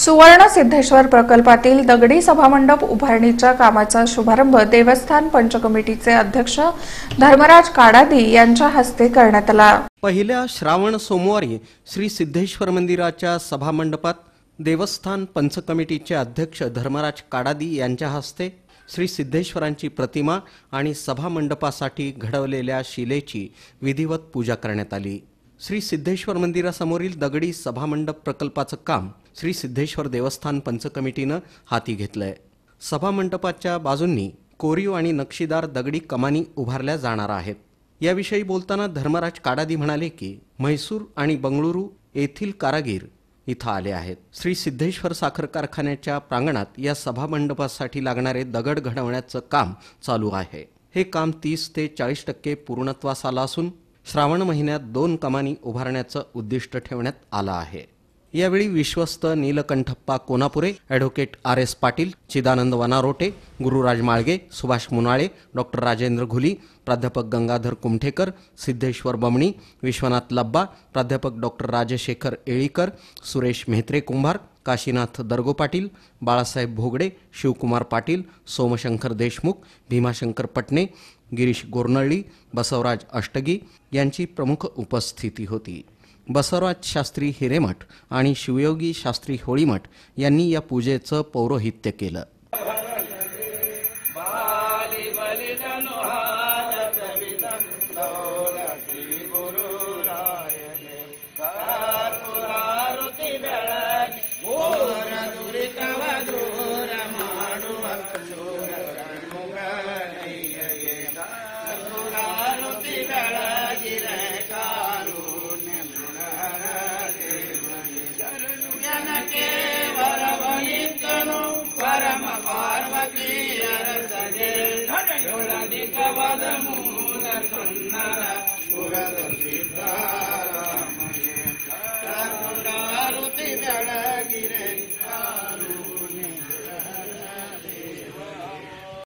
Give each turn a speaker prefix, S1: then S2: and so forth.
S1: सुवर्ण सिद्धेश्वर प्रकल्पातील दगडी सभामंडप उभारणीच्या कामाचा शुभारंभ देवस्थान पंचकमिटीचे अध्यक्ष धर्मराज काडादी यांच्या हस्ते करण्यात आला.
S2: पहिल्या श्रावण सोमवारी श्री सिद्धेश्वर मंदिराच्या सभामंडपात देवस्थान पंचकमिटीचे अध्यक्ष धर्मराज काडादी यांच्या हस्ते श्री सिद्धेश्वरांची प्रतिमा आणि सभामंडपासाठी घडवलेल्या शिलेची विधिवत पूजा करण्यात आली. श्री सिद्धेश्वर मंदिरासमोरील दगडी सभामंडप प्रकल्पाचं काम श्री सिद्धेश्वर देवस्थान पंचकमिटीनं हाती घेतलंय. सभामंडपाच्या बाजूंनी कोरीव आणि नक्षीदार दगडी कमानी उभारल्या जाणार आहेत. याविषयी बोलताना धर्मराज काडादी म्हणाले की म्हैसूर आणि बंगळुरू येथील कारागीर इथं आले आहेत. श्री सिद्धेश्वर साखर कारखान्याच्या प्रांगणात या सभामंडपासाठी लागणारे दगड घडवण्याचं काम चालू आहे. हे काम तीस ते चाळीस टक्के पूर्णत्वास आलं असून श्रावण महिन्यात दोन कमानी उभारण्याचं उद्दिष्ट ठेवण्यात आलं आहे. यावेळी विश्वस्त Neelkanthappa Konapure advocate R S Patil Chidanand Wanarote Gururaj Malge Subhash Munale doctor Rajendra Ghuli प्राध्यापक गंगाधर कुमठेकर सिद्धेश्वर बमणी विश्वनाथ लब्बा प्राध्यापक डॉक्टर राजशेखर येळीकर सुरेश मेहत्रे कुंभार काशीनाथ दर्गो पाटील बाळासाहेब भोगडे शिवकुमार पाटील सोमशंकर देशमुख भीमाशंकर पटणे गिरीश गोरनळी बसवराज अष्टगी यांची प्रमुख उपस्थिती होती. बसवराज शास्त्री हिरेमठ आणि शिवयोगी शास्त्री होळीमठ यांनी या पूजेचं पौरोहित्य केलं.
S3: परम पार्वतीर सजेरवदमुर